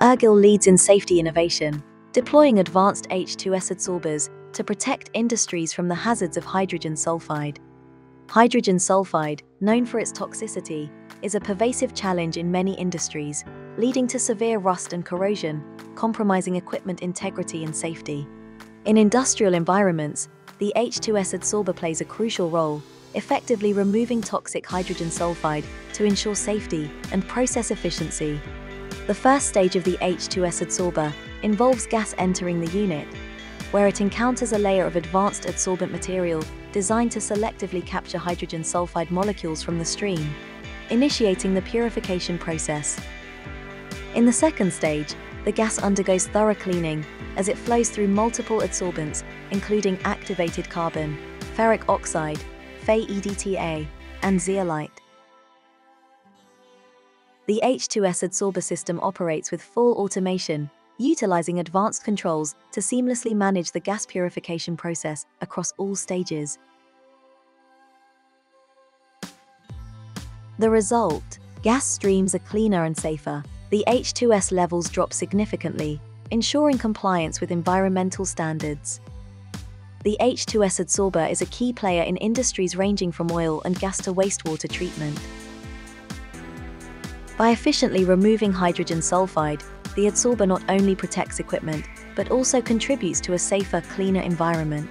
Ergil leads in safety innovation, deploying advanced H2S adsorbers to protect industries from the hazards of hydrogen sulfide. Hydrogen sulfide, known for its toxicity, is a pervasive challenge in many industries, leading to severe rust and corrosion, compromising equipment integrity and safety. In industrial environments, the H2S adsorber plays a crucial role, effectively removing toxic hydrogen sulfide to ensure safety and process efficiency. The first stage of the H2S adsorber involves gas entering the unit, where it encounters a layer of advanced adsorbent material designed to selectively capture hydrogen sulfide molecules from the stream, initiating the purification process. In the second stage, the gas undergoes thorough cleaning as it flows through multiple adsorbents, including activated carbon, ferric oxide, FeEDTA, and zeolite. The H2S adsorber system operates with full automation, utilizing advanced controls to seamlessly manage the gas purification process across all stages. The result, gas streams are cleaner and safer. The H2S levels drop significantly, ensuring compliance with environmental standards. The H2S adsorber is a key player in industries ranging from oil and gas to wastewater treatment. By efficiently removing hydrogen sulfide, the adsorber not only protects equipment, but also contributes to a safer, cleaner environment.